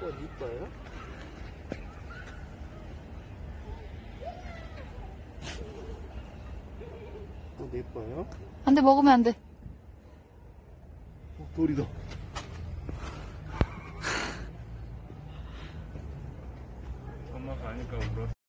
꽃 이뻐요? 꽃 이뻐요? 안 돼, 먹으면 안 돼. 어, 돌이다. 엄마가 아니까 울었어.